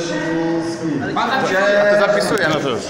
Beksiński. Ja to zapisuję, no to już.